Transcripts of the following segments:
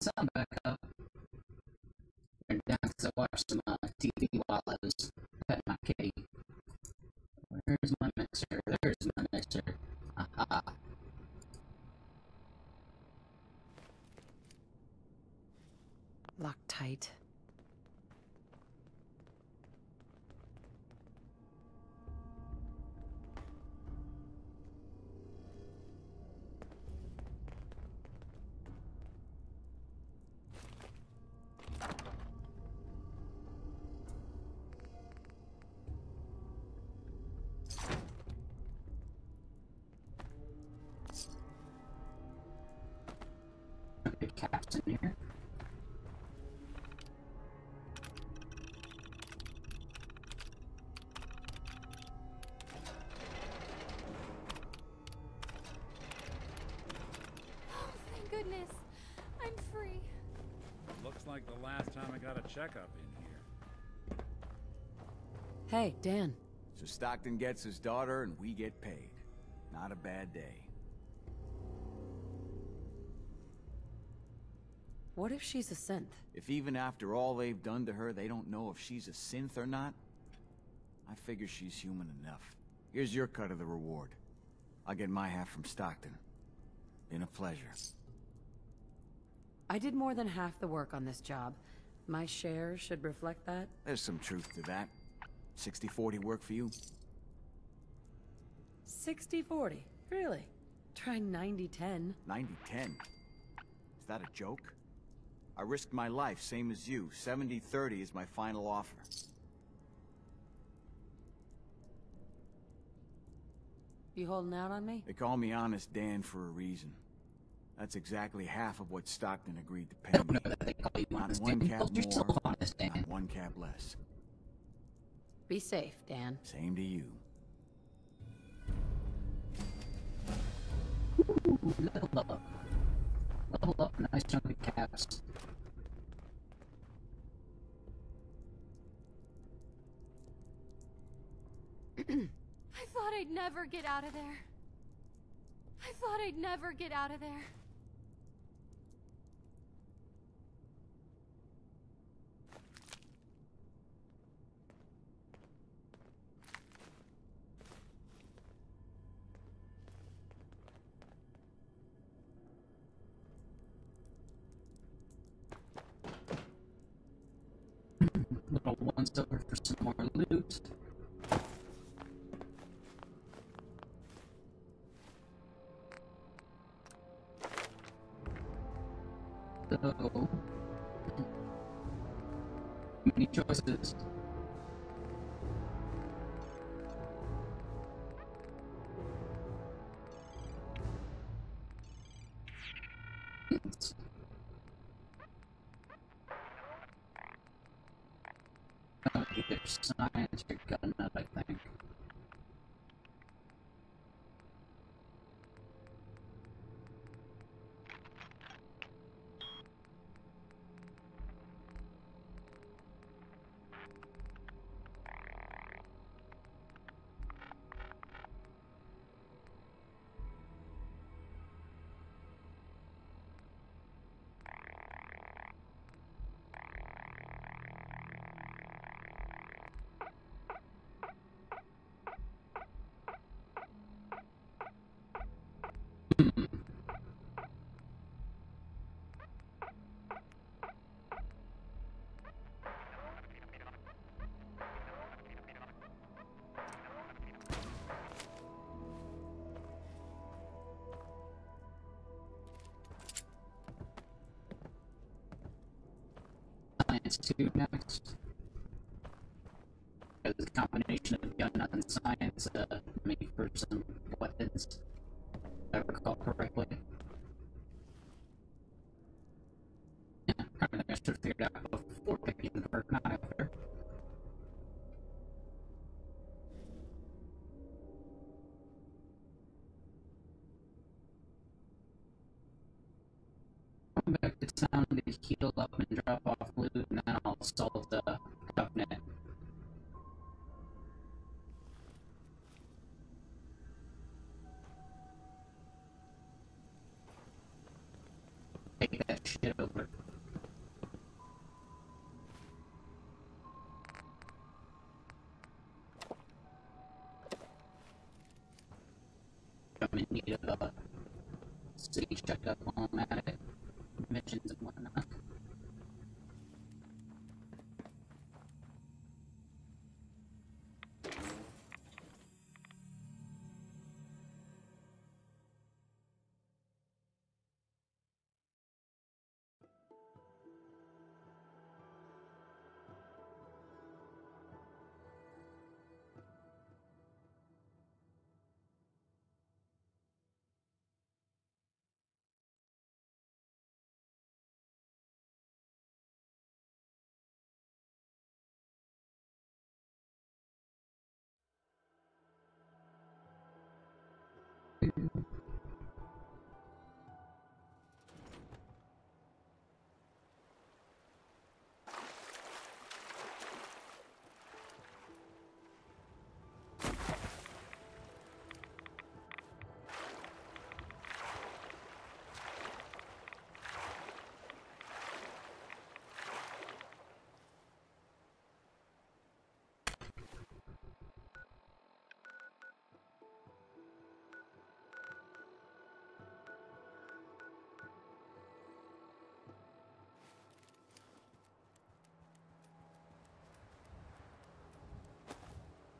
sound back up. Turned down because I watched some uh, TV while I was petting my kitty. Where's my mixer? There's my mixer. Aha. Locked tight. Hey, Dan. So Stockton gets his daughter and we get paid. Not a bad day. What if she's a synth? If even after all they've done to her, they don't know if she's a synth or not, I figure she's human enough. Here's your cut of the reward. I'll get my half from Stockton. Been a pleasure. I did more than half the work on this job. My share should reflect that. There's some truth to that. 60-40 work for you? 60-40. Really? Try 90-10. 90-10. Is that a joke? I risked my life, same as you. 70-30 is my final offer. You holding out on me? They call me Honest Dan for a reason. That's exactly half of what Stockton agreed to pay me. know that they call you Not one cap more, not one cap less. Be safe, Dan. Same to you. Ooh, level up. Level up, nice chunk of caps. I thought I'd never get out of there. I thought I'd never get out of there. One's over for some more loot. So, hmm. many choices. Science or gun Science 2 next. Because the combination of gun and science uh, make for some weapons, if I recall correctly. Yeah, I should have figured out before picking the perk, not after. Come back to town to heal up and drop off loot, solve the covenant. Take that shit over. I'm in need of a city checkup while I'm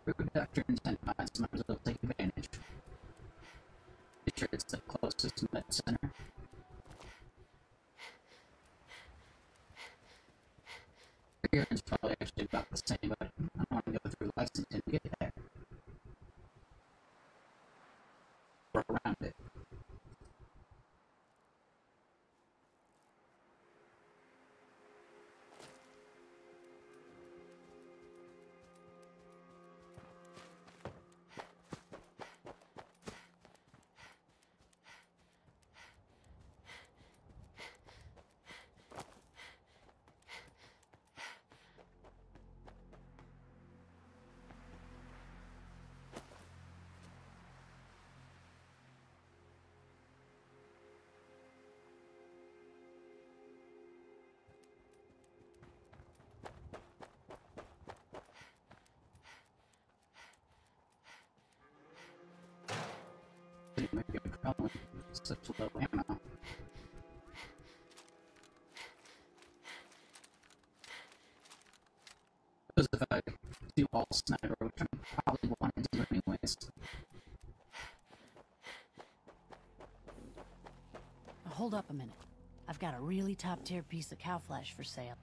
Rude doctor incentivized might as well take advantage. Be sure it's the closest med center. Here is probably actually about the same, Such low ammo. Because sniper, which I probably want to do anyways. Hold up a minute. I've got a really top tier piece of cow flesh for sale.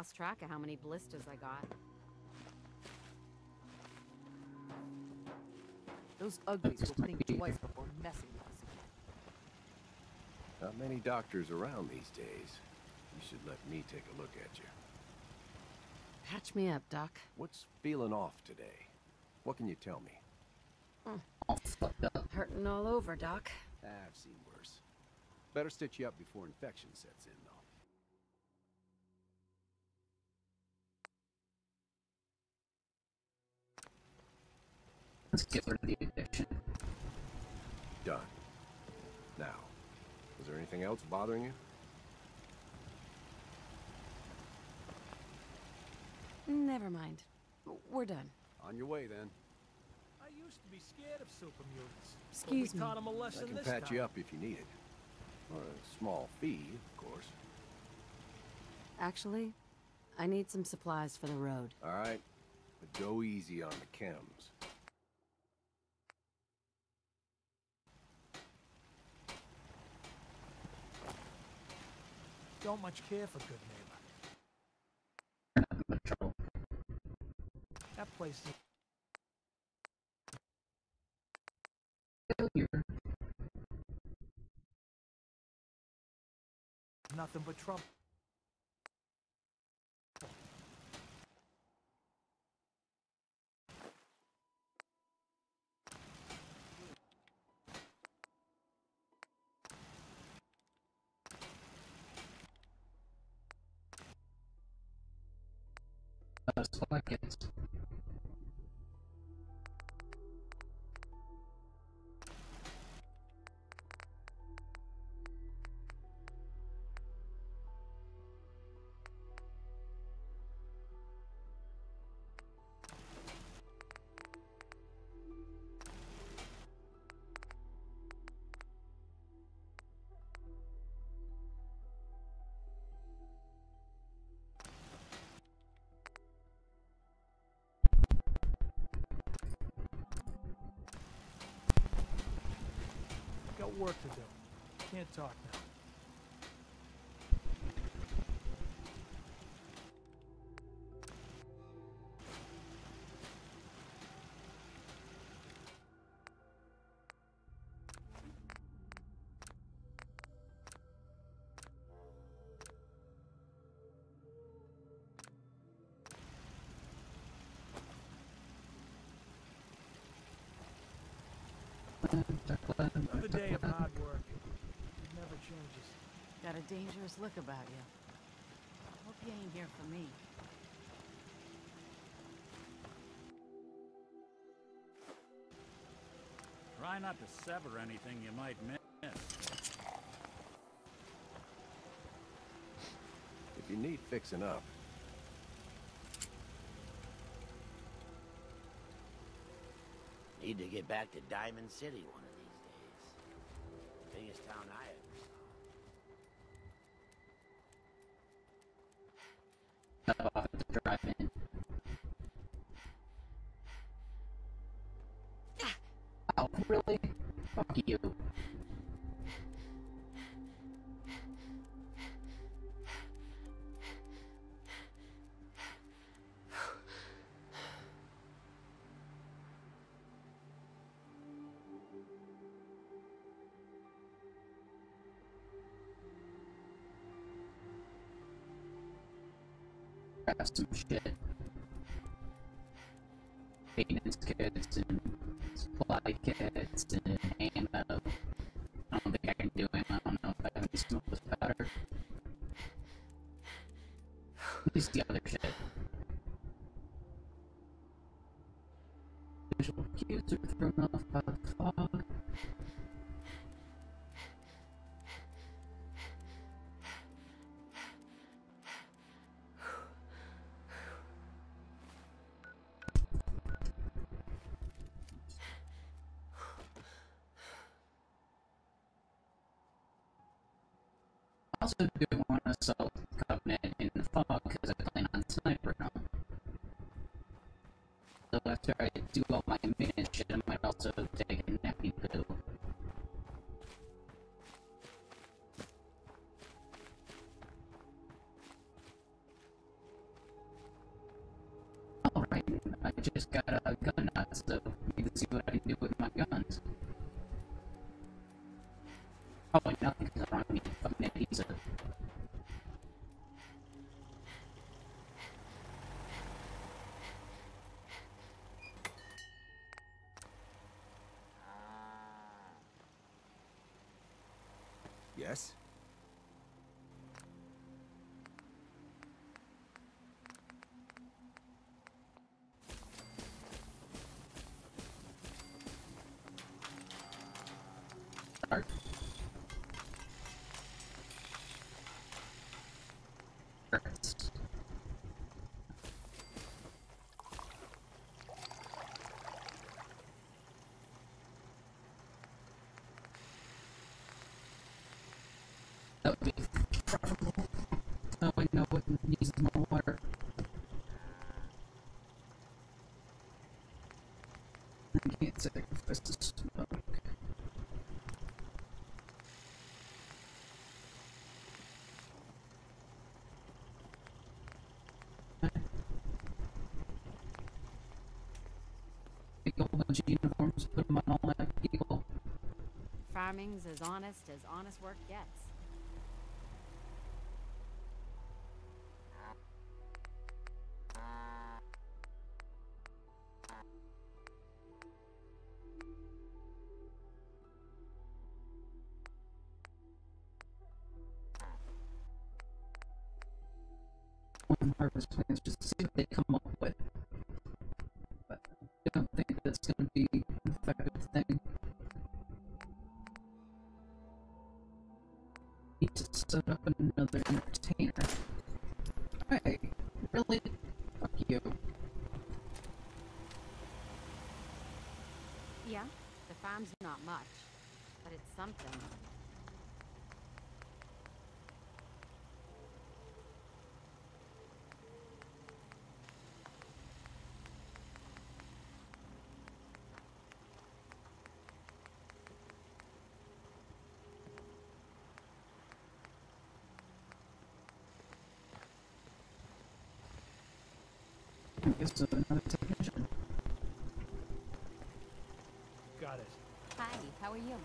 Lost track of how many blisters I got. Those uglies will think twice before messing with us. Not many doctors around these days. You should let me take a look at you. Patch me up, Doc. What's feeling off today? What can you tell me? Up. Hurting all over, Doc. I've seen worse. Better stitch you up before infection sets in, though. Let's get rid of the addiction. Done. Now, is there anything else bothering you? Never mind. We're done. On your way, then. I used to be scared of super mutants. Excuse but we me. taught 'em a I lesson can this patch time. you up if you need it. For a small fee, of course. Actually, I need some supplies for the road. All right? But go easy on the chems. Don't much care for good neighbor. That place is nothing but trouble. Those buckets. Work to do. Can't talk now. Another day of hard work. It never changes. Got a dangerous look about you. Hope you ain't here for me. Try not to sever anything you might miss. If you need fixing up, Need to get back to Diamond City one Grab some shit. Maintenance kits and supply kits and ammo. I don't think I can do it. I don't know if I can smoke this powder. At least the other shit. Visual cues are thrown off by the fog. Also do want to sell Covenant in the fog because I plan on sniper them. So after I do all my maintenance shit, I might also take a nappy poo. Alright, I just got a gun nut, so you can see what I can do with my guns. Way know what needs more water. I can't sacrifice the smoke. Take uniforms, put them on all that people. Farming's as honest as honest work gets. Some harvest plans just to see what they come up with. But I don't think that's going to be an effective thing. Need to set up another entertainer. Hey, really? Fuck you. Yeah, the farm's not much, but it's something. Guess another technician. Got it. Hi, how are you?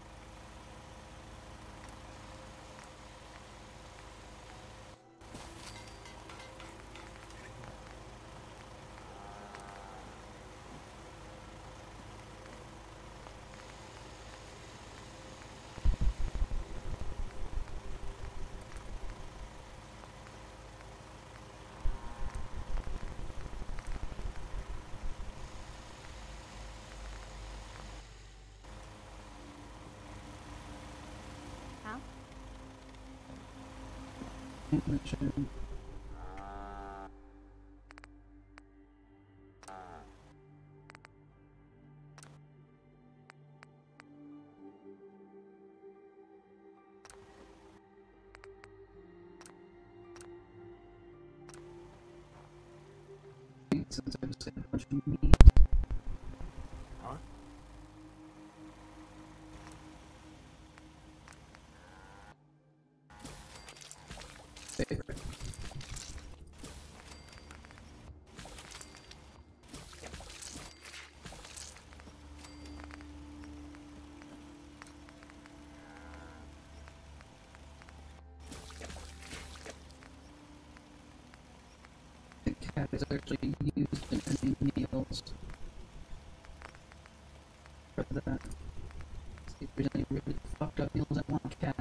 Huh? Technician. Cat is actually used in any meals for that. See if there's any really fucked up meals I want cat.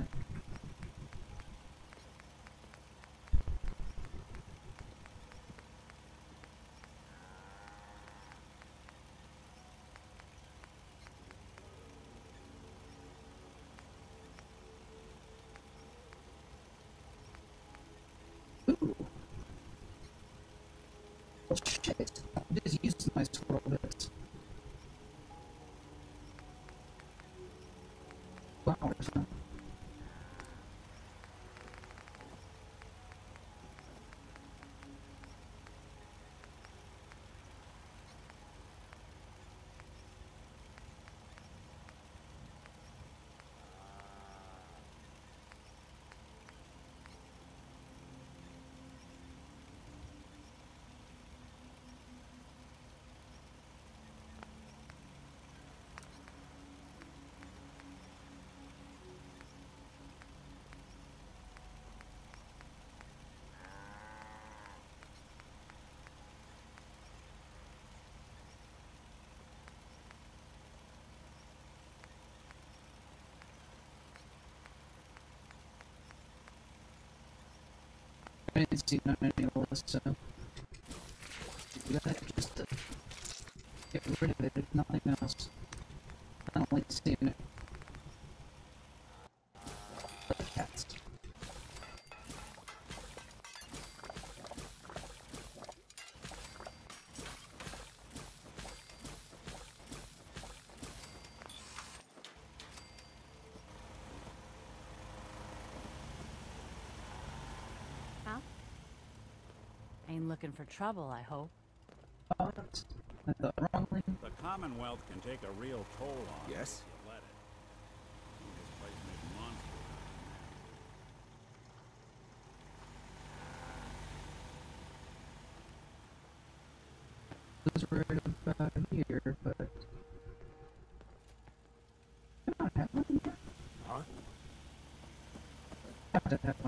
Ooh. Oh shit. I just used my squirrel bits. Flowers, huh? I didn't see of list, so you gotta just uh, get rid of it if nothing else. I don't like seeing it. But cats. Huh? Ain't looking for trouble, I hope. Oh, that's, I thought wrongly. The Commonwealth can take a real toll on Yes? us if you let it. This place makes monsters. was right about here, but I don't have one here. Huh? I have to have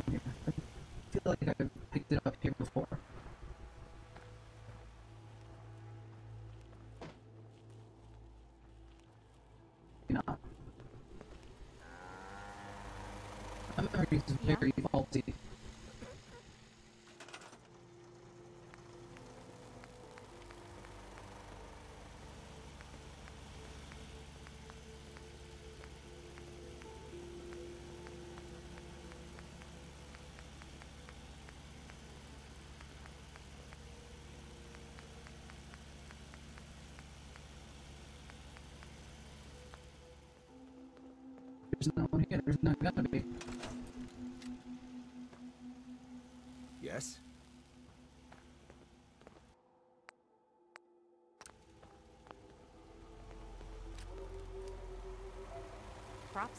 memory is very faulty. There's no one here. There's not gonna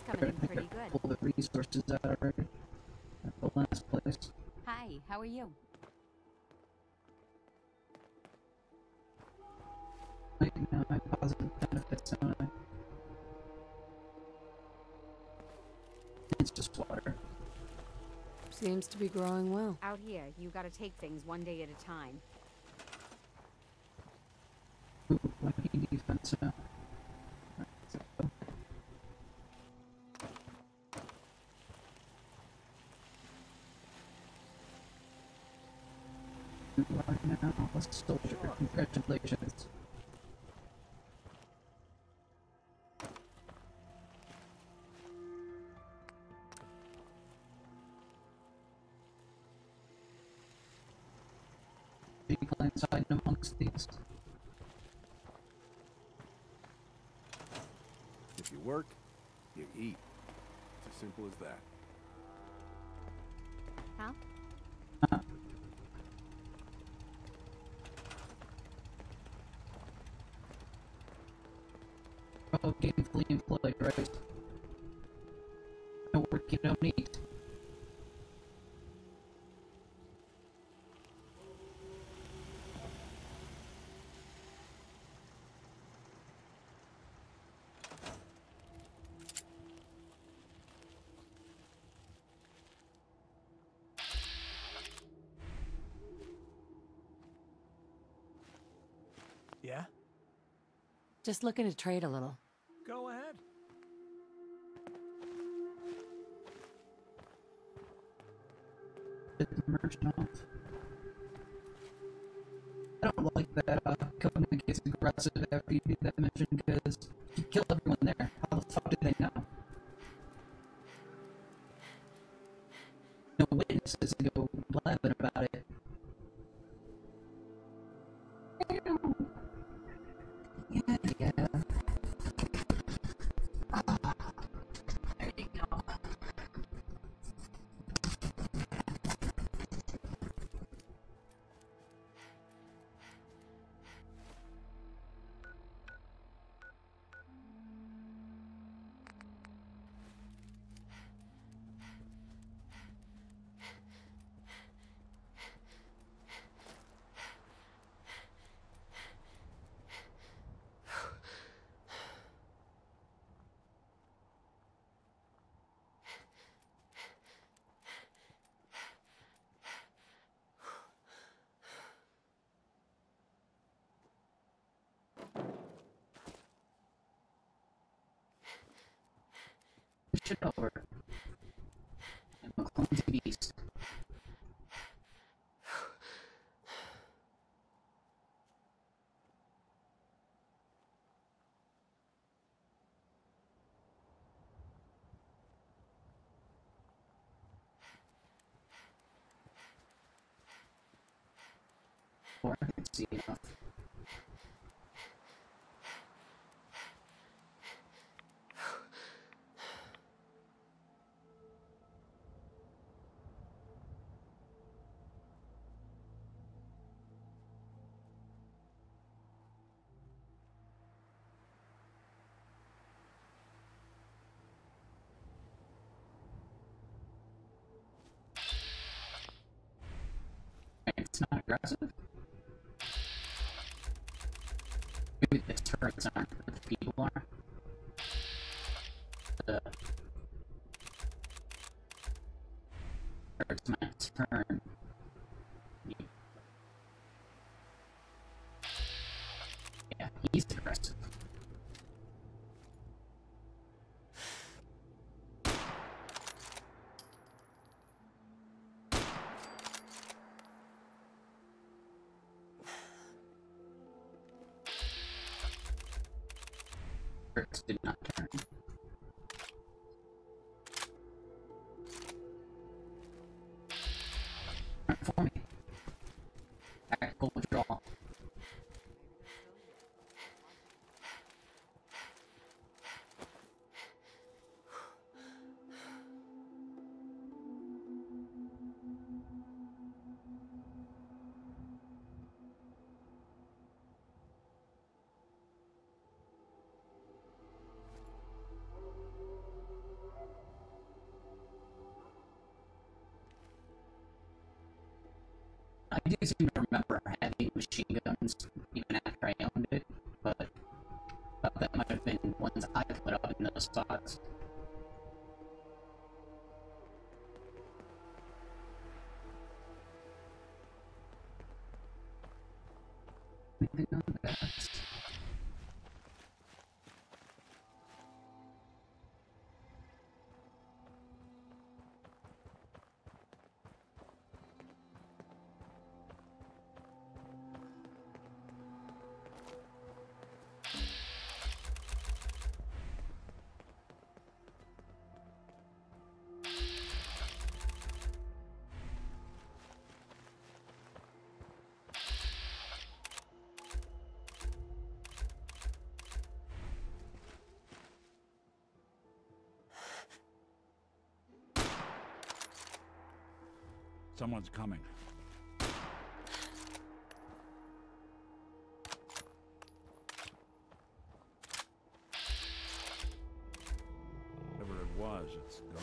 coming in pretty good. Pull the resources out already. At the last place. Hi, how are you? Right now, my positive benefits only. It's just water. Seems to be growing well. Out here, you gotta take things one day at a time. Ooh, lucky defense now. Now soldier. Congratulations. People inside and amongst these. If you work, you eat. It's as simple as that. Huh? Oh, gainfully employed, right? No work you don't need. Yeah? Just looking to trade a little. I don't like that uh, Covenant gets aggressive after you that mission because you kill everyone there. How the fuck did Push it over. I'm a clumsy beast. Or I can see enough. It's not aggressive. Maybe the turrets aren't, but did not turn. Do seem to remember having machine guns even after I owned it, but but that might have been ones I put up in those spots. Someone's coming. Whatever it was, it's gone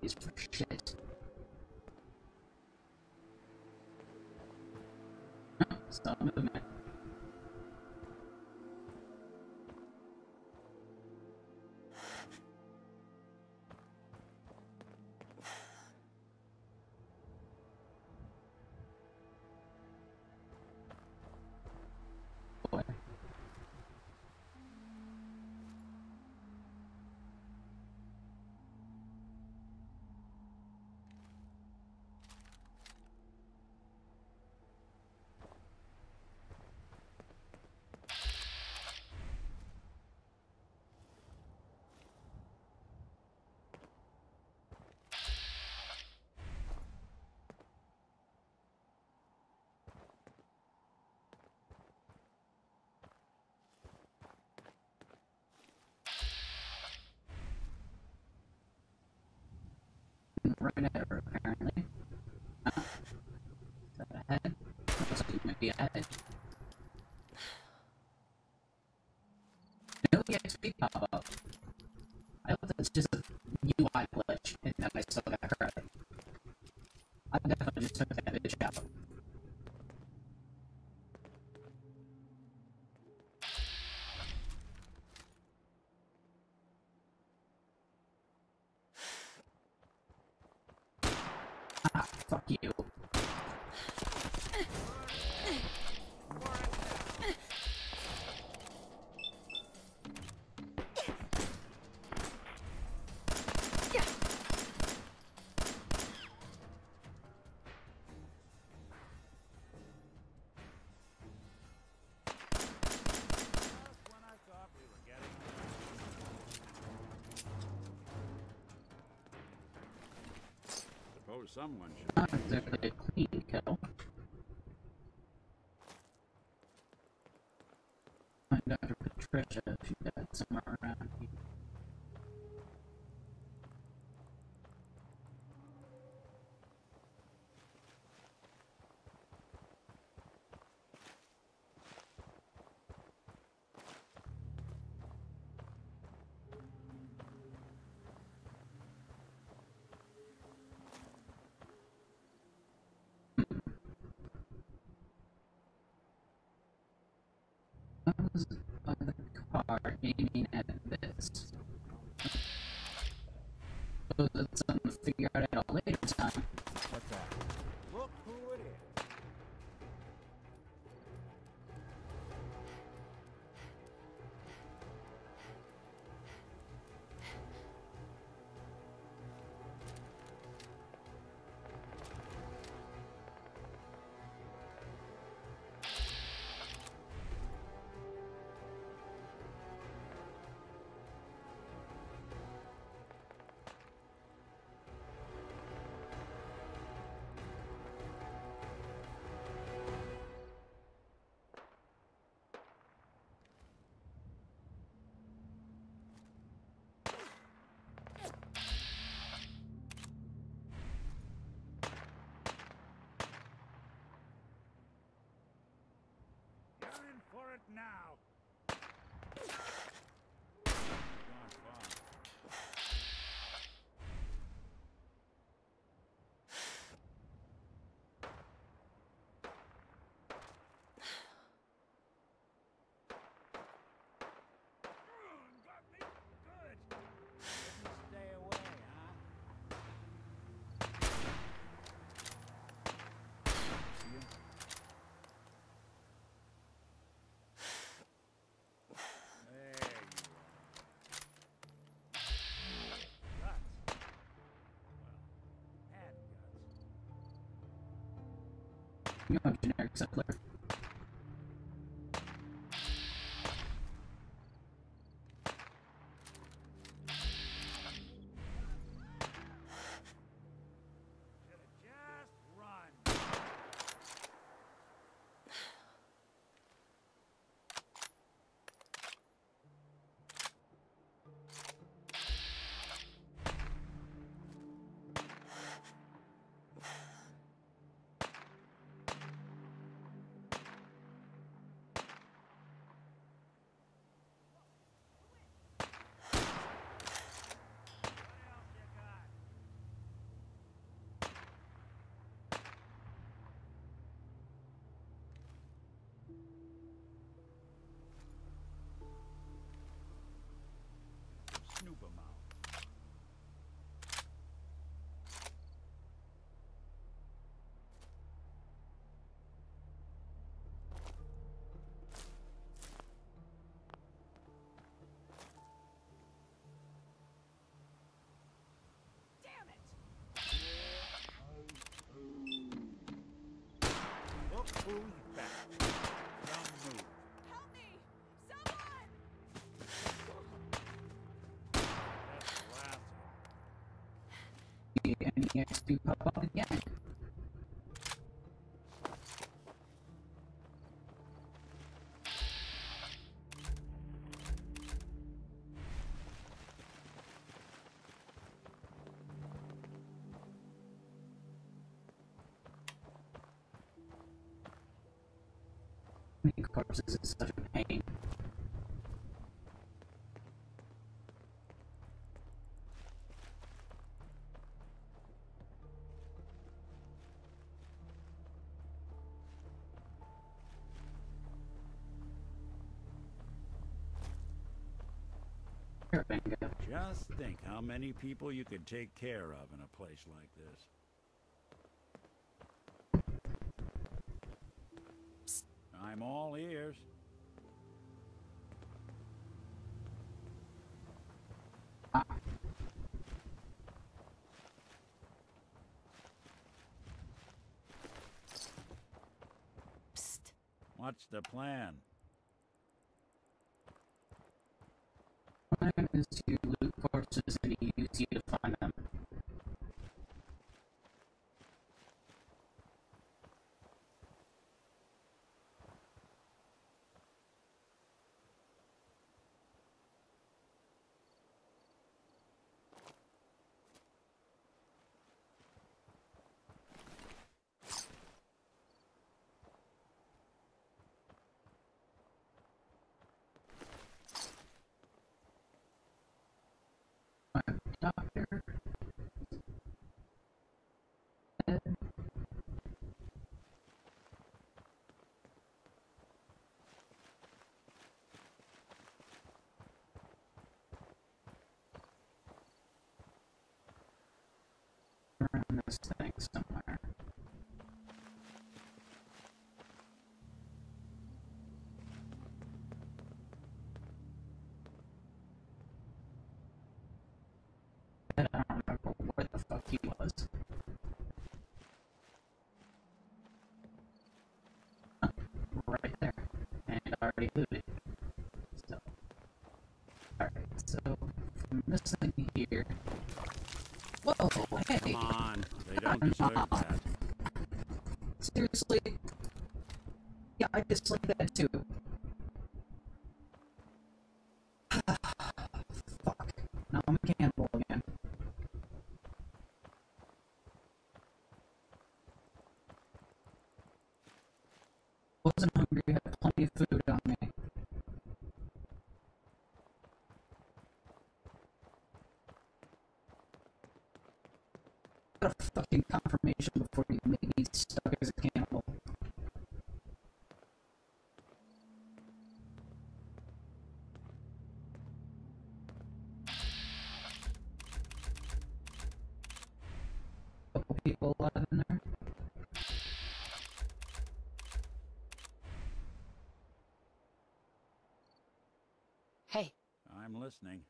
Always for shit. Stop movement. Right her, apparently. Huh? Is that a head? Looks like it might be a head. No EXP pop someone should. Not exactly a clean kill. Find Dr. Patricia if you got somewhere around here. Was by uh, the car aiming at this. You know, generic settler. NEX do pop up again. Corpses a bingo. Just think how many people you could take care of in a place like this. I'm all ears. Psst. What's the plan? Is to loot corpses and use you find them. Doctor. Ed. Around this thing somewhere. I don't remember where the fuck he was. Right there. And already looted. So. Alright, so from this thing hey! Come on, they don't deserve that. Seriously? Yeah, I dislike that too. Fuck. Now I'm a cannibal again. Wasn't hungry, had plenty of food on me. got a fucking confirmation before you make me stuck as a cannibal. Couple people alive in there. Hey, I'm listening.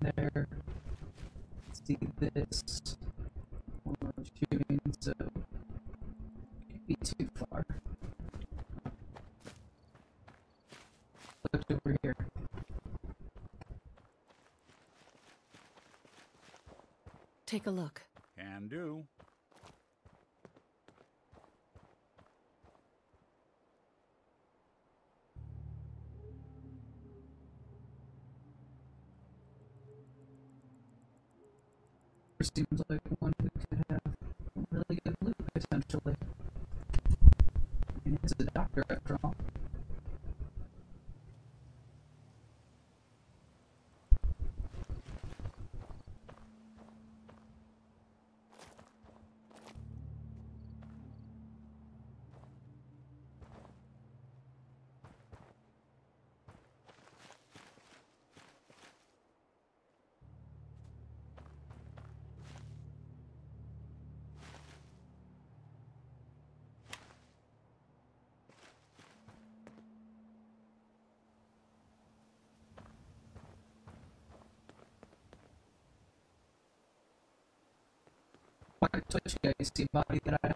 There. See this one shooting, so can't be too far. Look over here. Take a look. Can do. Seems like one who could have really good loot potentially. I mean, he's a doctor after all. White Twitch guys see body that I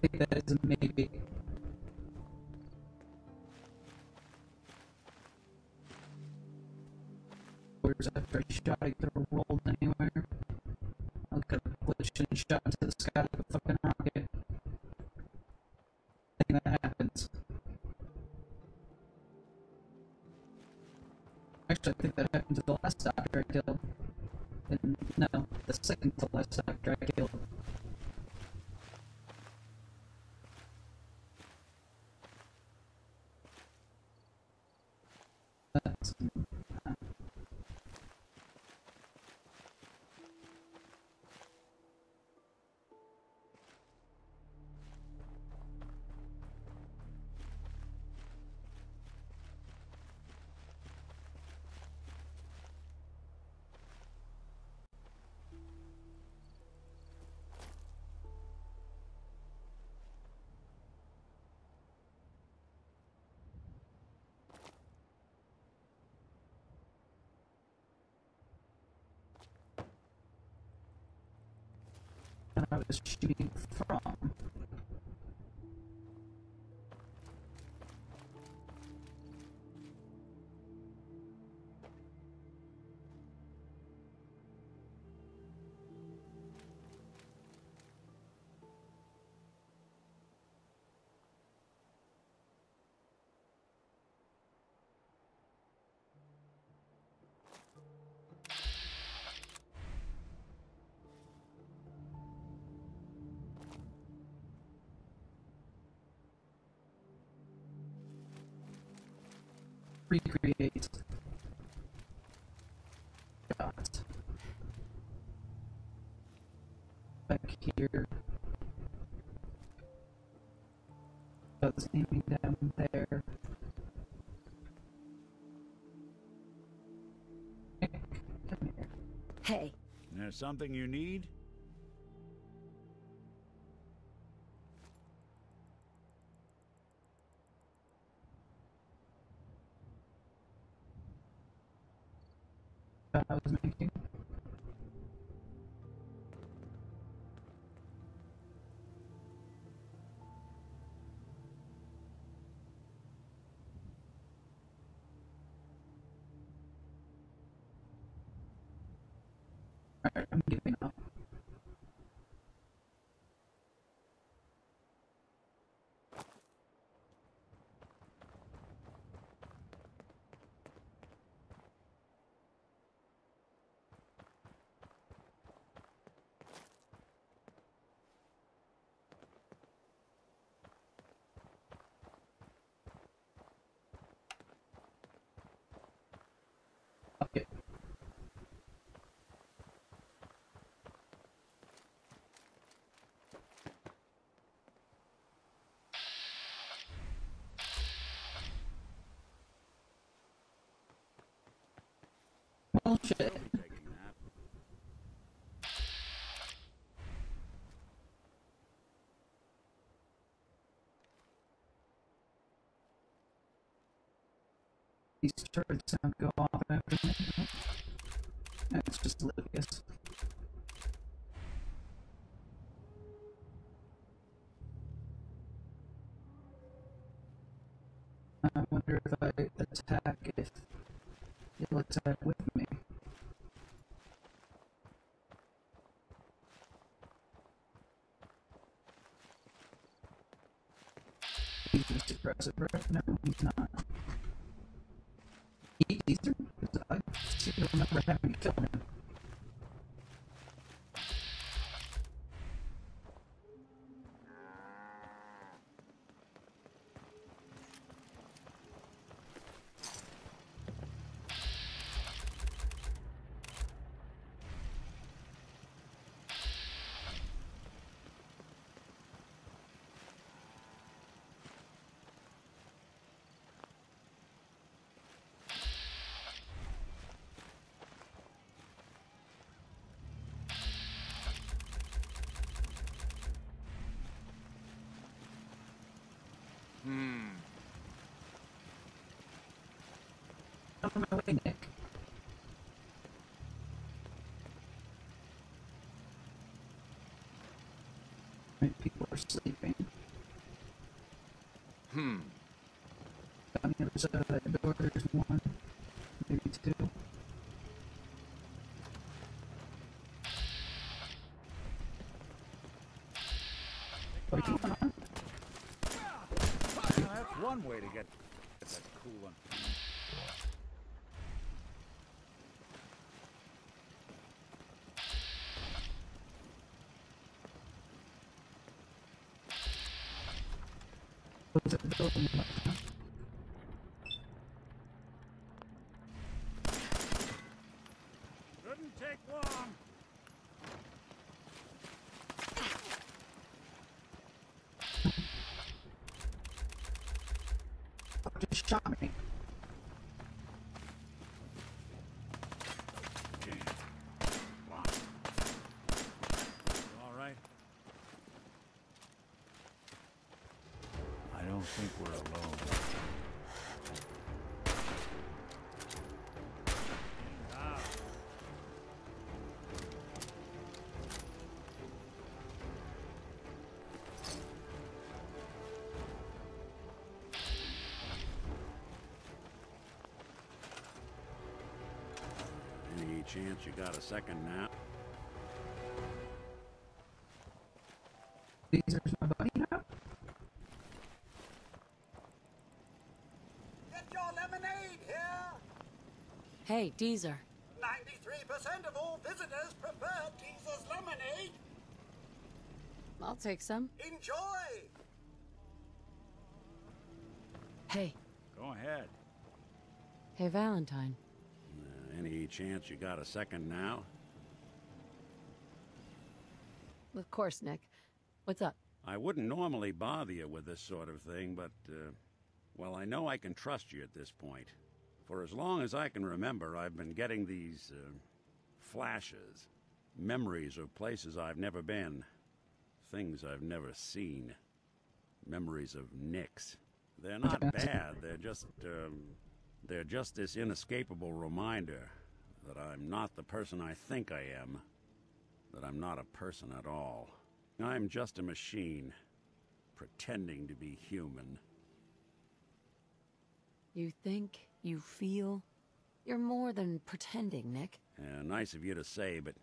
think that is maybe. Where's after I shot, I killed. And no, the second to last doctor I was shooting from. Recreate dot back here. That's aiming down there. Nick, come here. Hey, There's something you need? I was making Alright, I'm giving up. Bullshit. These turrets sound go off after me. That's just Lucas. I wonder if I attack if he'll attack with me. Now. He's not. He, he's I seem to remember having to kill him. Hmm. Of my way, Nick. Right, people are sleeping. Hmm. On the other side of that door, there's one, maybe two. What are you on? Well, that's one way to get that cool one. What's that building about? Shouldn't you got a second nap? Deezer's my buddy now? Get your lemonade here! Hey, Deezer. 93% of all visitors prefer Deezer's lemonade. I'll take some. Enjoy! Hey, Go ahead. hey, Valentine. Any chance you got a second now? Of course, Nick. What's up? I wouldn't normally bother you with this sort of thing, but, uh, well, I know I can trust you at this point. For as long as I can remember, I've been getting these uh, flashes, memories of places I've never been, things I've never seen, memories of Nicks. They're not bad. They're just, um, they're just this inescapable reminder that I'm not the person I think I am, that I'm not a person at all. I'm just a machine, pretending to be human. You think, you feel. You're more than pretending, Nick. Uh, nice of you to say, but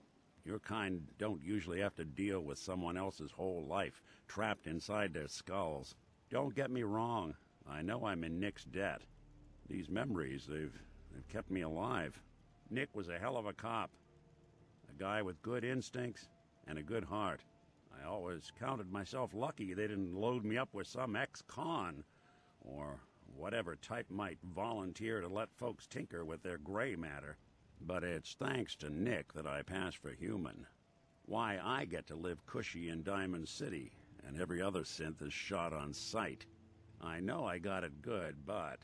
your kind don't usually have to deal with someone else's whole life trapped inside their skulls. Don't get me wrong. I know I'm in Nick's debt. These memories, they've, they've kept me alive. Nick was a hell of a cop. A guy with good instincts and a good heart. I always counted myself lucky they didn't load me up with some ex-con or whatever type might volunteer to let folks tinker with their gray matter. But it's thanks to Nick that I pass for human. Why I get to live cushy in Diamond City, and every other synth is shot on sight. I know I got it good, but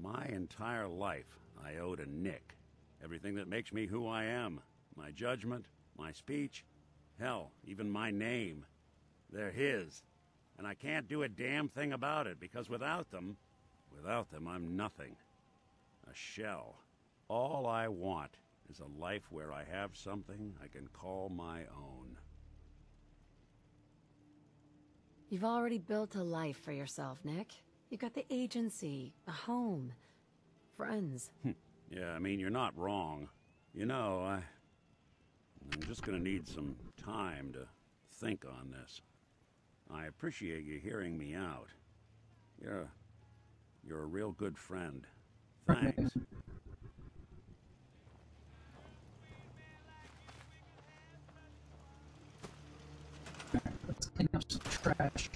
my entire life I owe to Nick. Everything that makes me who I am. My judgment, my speech, hell, even my name. They're his. And I can't do a damn thing about it, because without them, without them, I'm nothing. A shell. All I want is a life where I have something I can call my own. You've already built a life for yourself, Nick. You got the agency, a home, friends. Hmm. yeah, I mean, you're not wrong. You know, I... I'm just gonna need some time to think on this. I appreciate you hearing me out. You're... You're a real good friend. Thanks. Let's clean up some trash.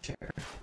Chair.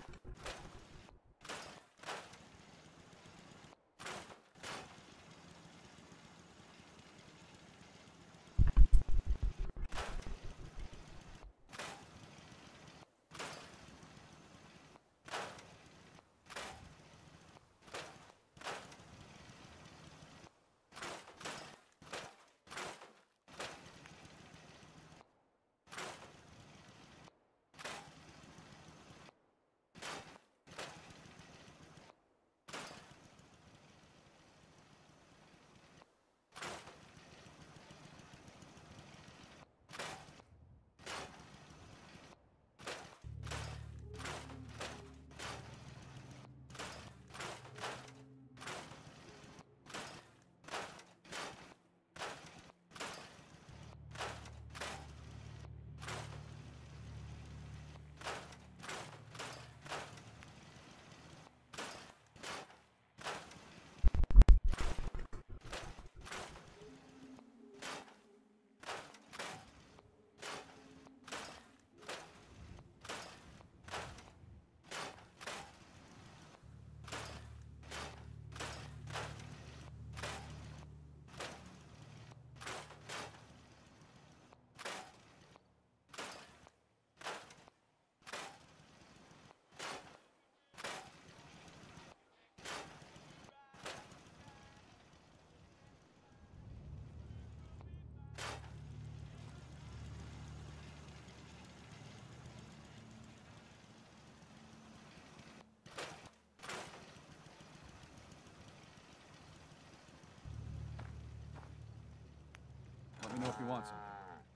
Me know if you want.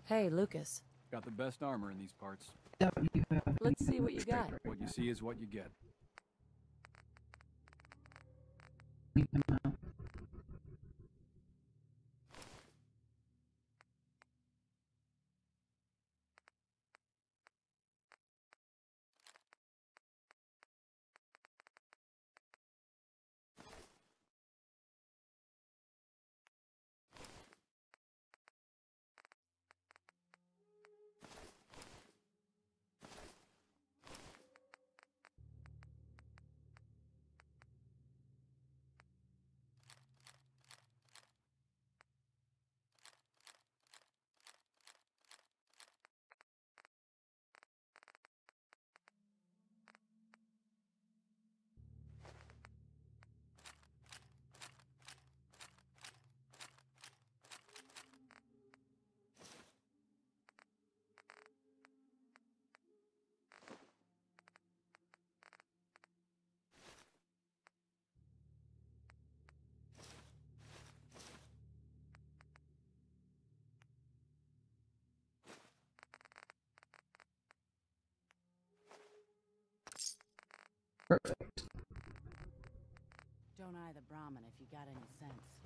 Hey, Lucas. Got the best armor in these parts. Let's see what you got. What you see is what you get. Don't eye the Brahmin if you got any sense.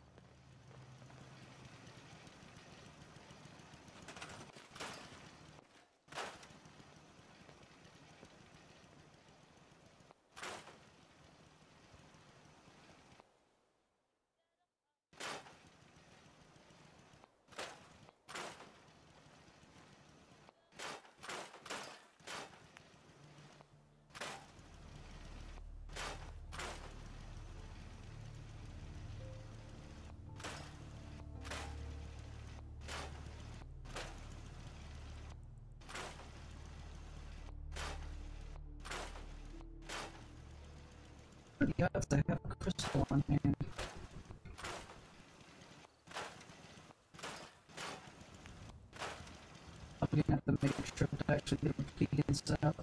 The odds I have a crystal on hand? I'm gonna have to make sure that to actually get the beacons out.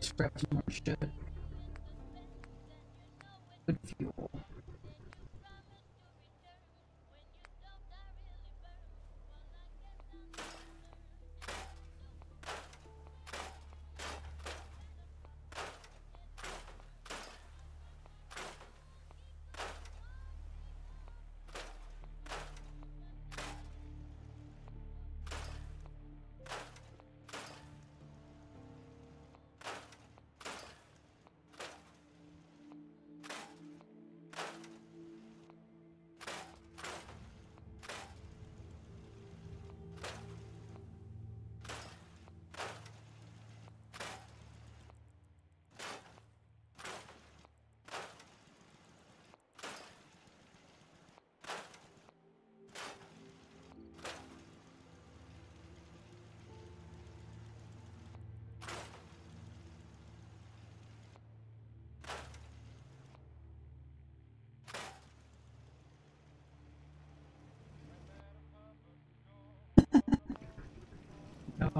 Some more shit. Good fuel.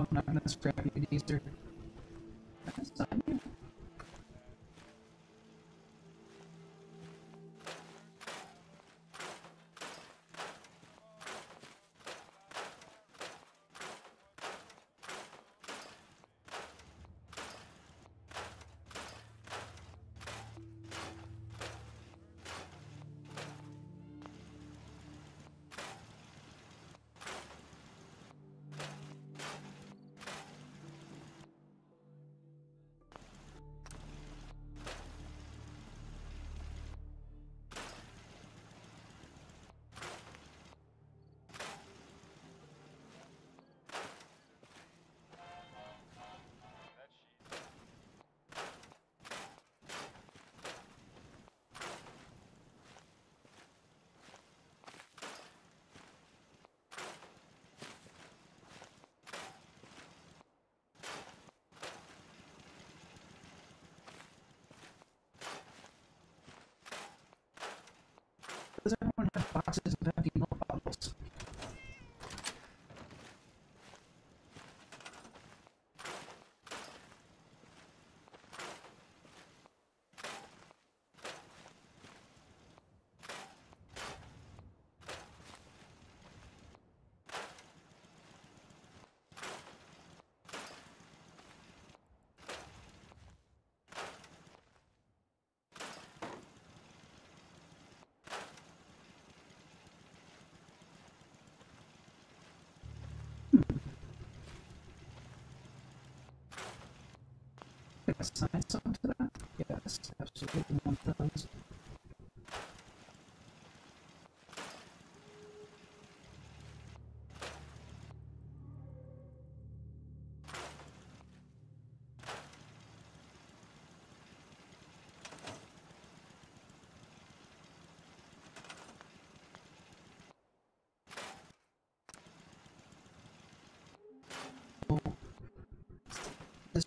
I'm not gonna scrap you everyone have boxes of empty milk bottles? Can I that? Yes, absolutely.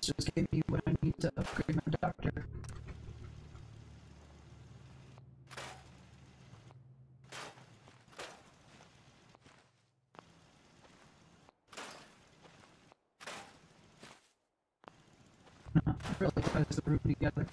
Just gave me what I need to upgrade my doctor. Really ties the room together.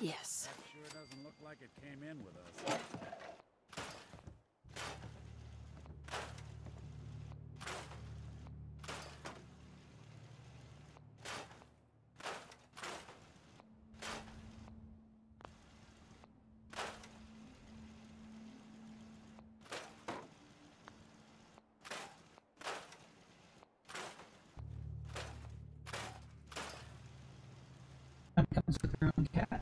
Yes. That sure doesn't look like it came in with us. Comes with their own cat. Cat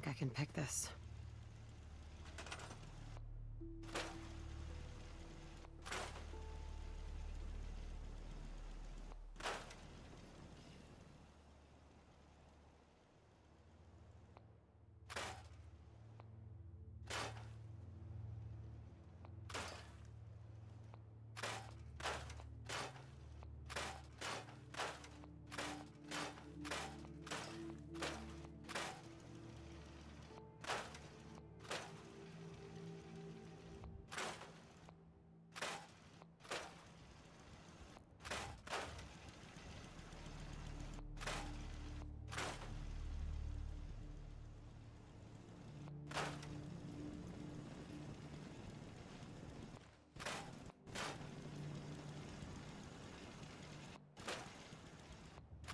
think I can pick this.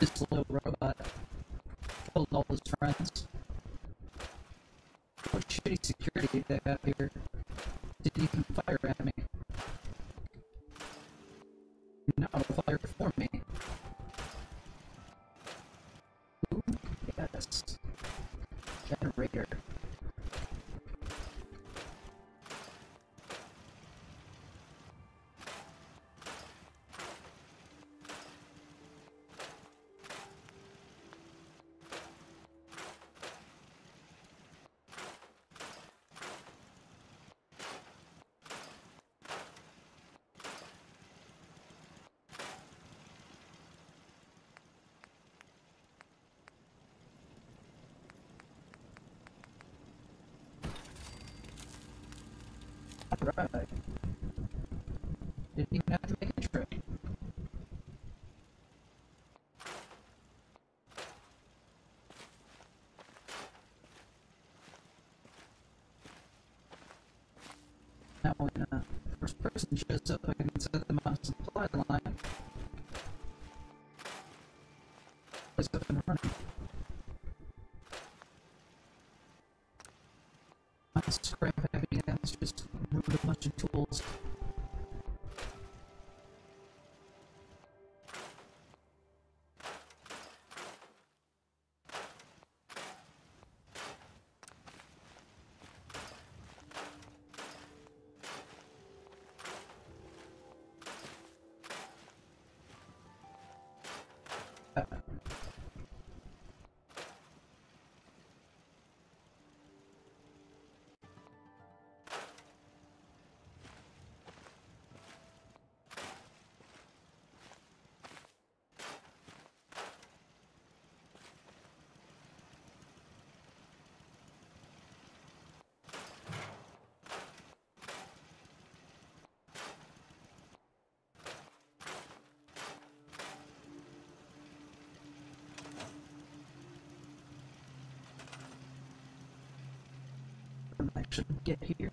Little robot killed all his friends. What shitty security they got here. Didn't even Now when uh, first person shows up, I can set them on supply line. It's up and running. Scrap heavy ass just moved a bunch of tools. I should get here.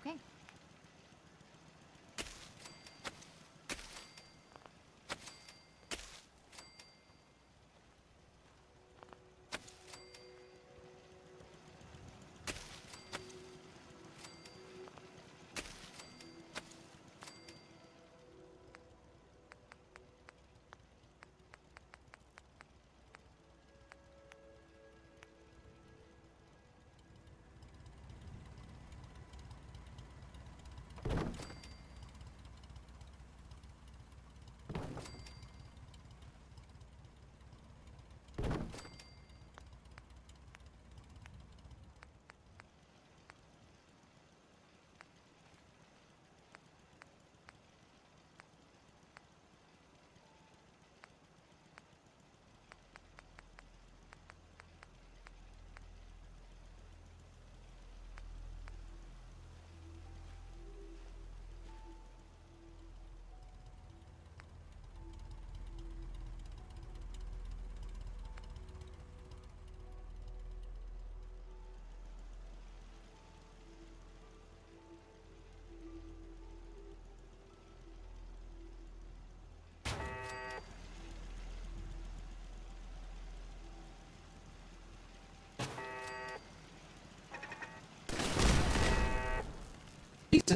Okay.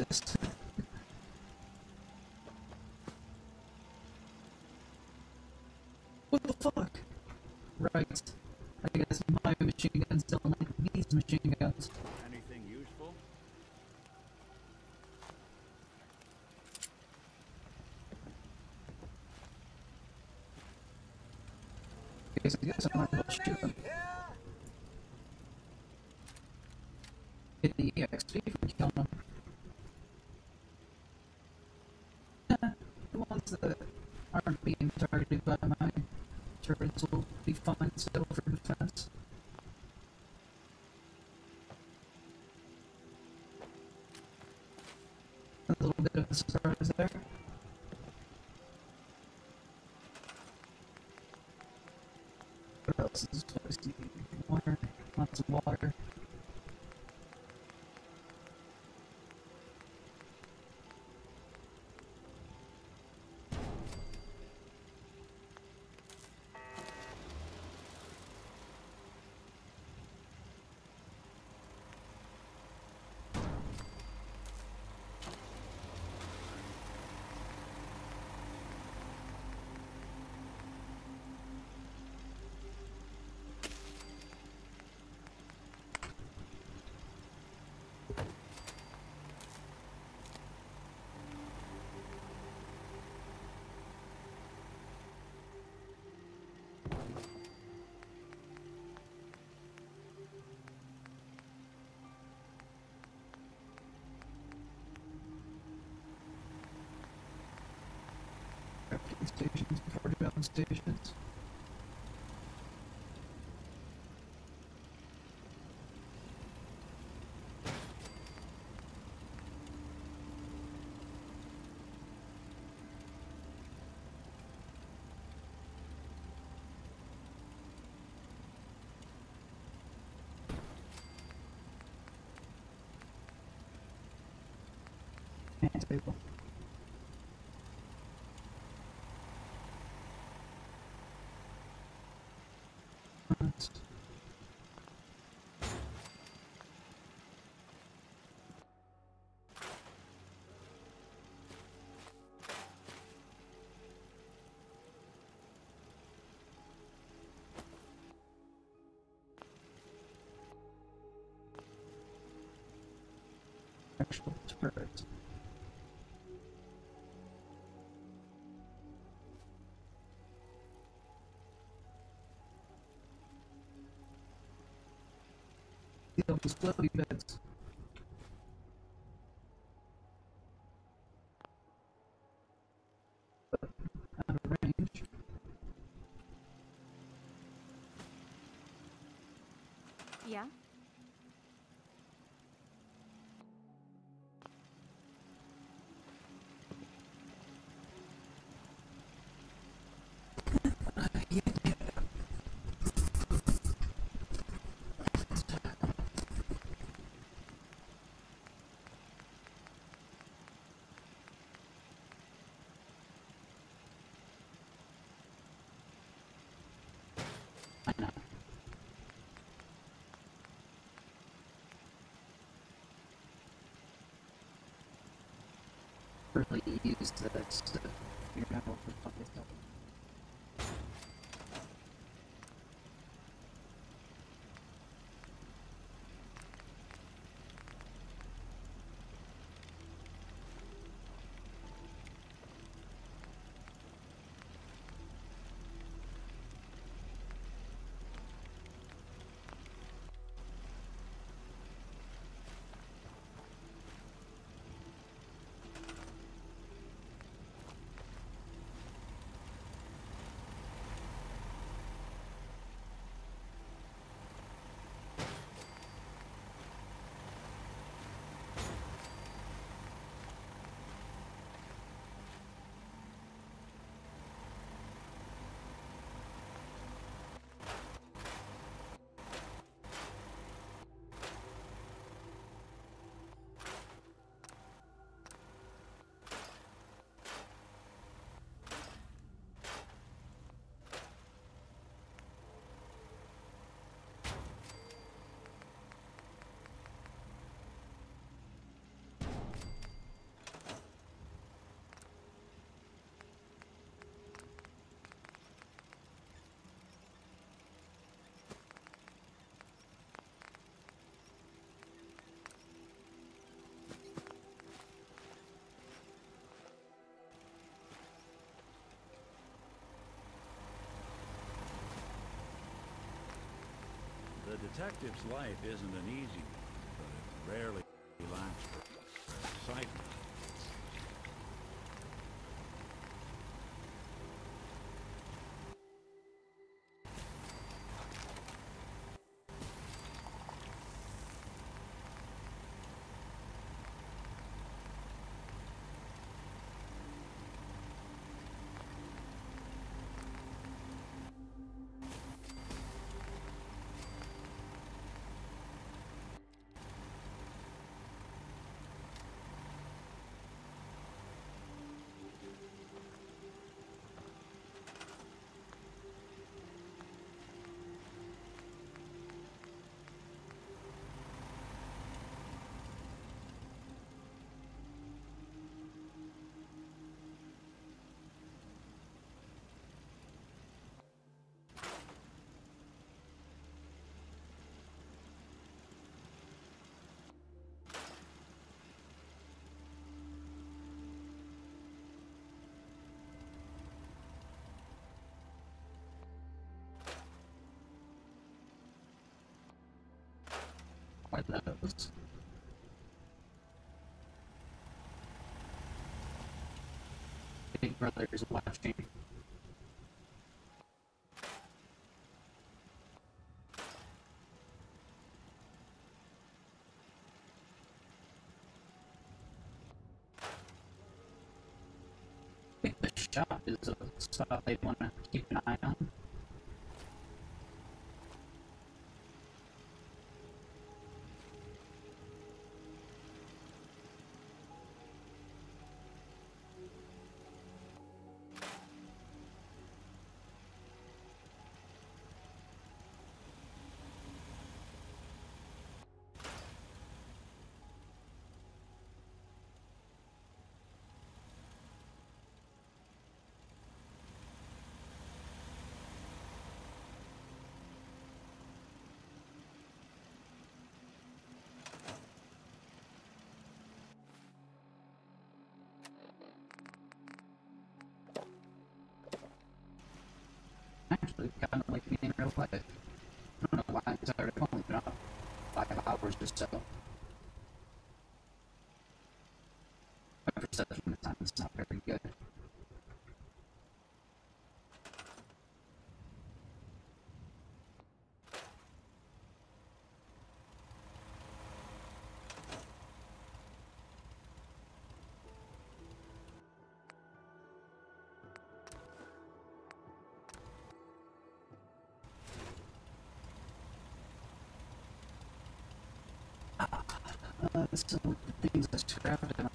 Exist. What the fuck? Right. I guess my machine guns don't like these machine guns. Anything useful? Guess I guess I'm not gonna shoot them. Get the EXP for killing them. the ones that aren't being targeted by my turrets will be fine still for defense. Crafting stations, cargo stations. And table. Right. Actual turret. os planos Really use that stuff. Figure out detective's life isn't an easy one, but it rarely those? Big Brother is watching. I think the shop is a spot they want to keep an eye on. Actually, kind of like me in real life. I don't know why, I already only been up five hours or so. Uh, so the things I scrapped, I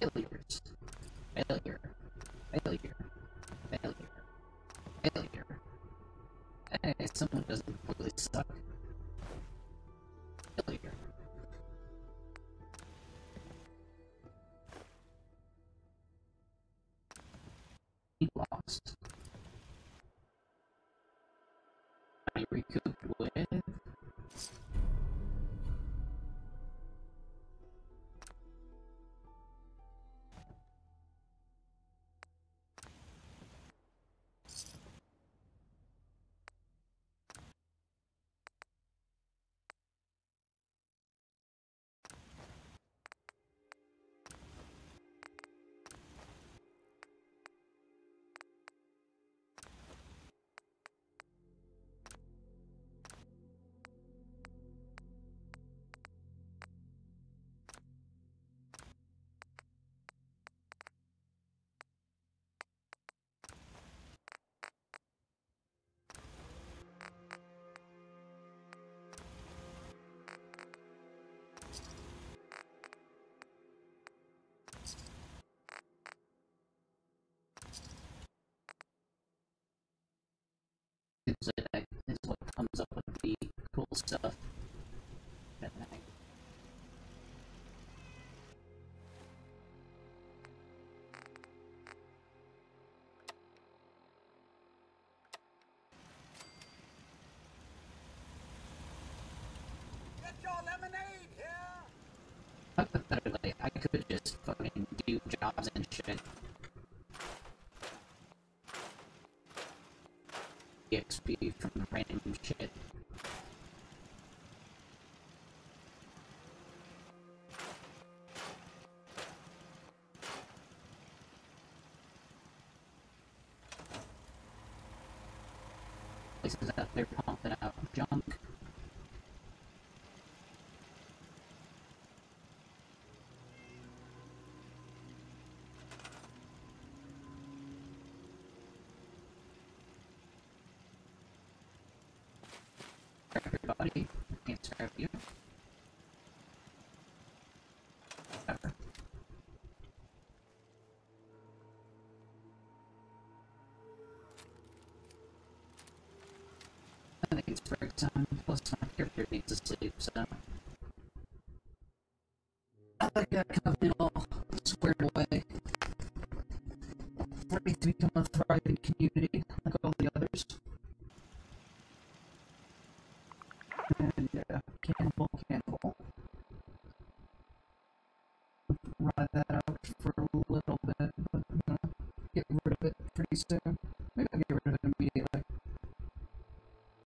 Failures. Failure. Failure. Failure. Failure. Hey, someone doesn't completely suck. Failure. He lost. I recouped with Seems like I, comes up with the cool stuff. Get your lemonade here! Hypothetically, I could just fucking do jobs and shit. EXP everybody. Can't serve you. Whatever. I think it's break time, plus my character needs to sleep, so... I I got it all squared away. Ready to become a thriving community,